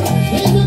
You.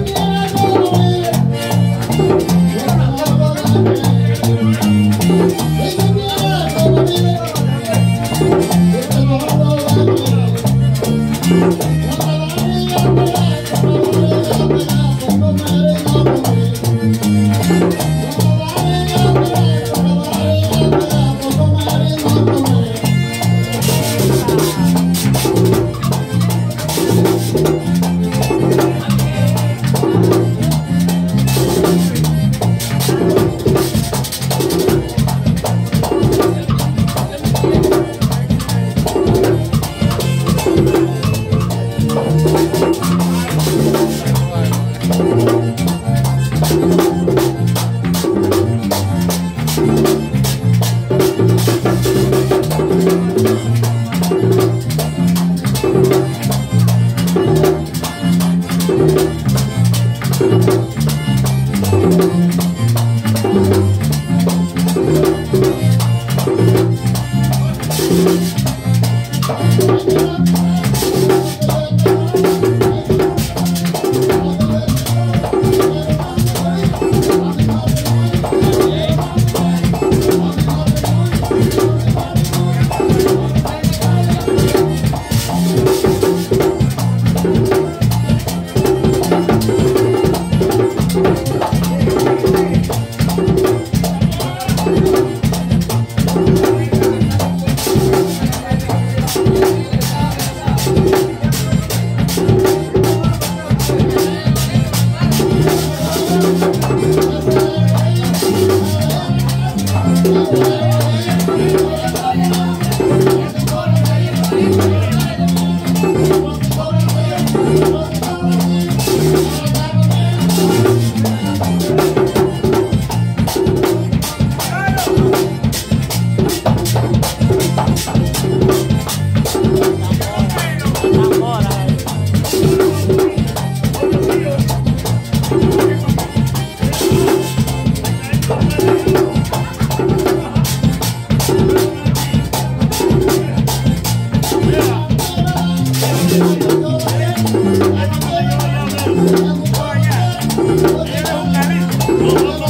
Oh,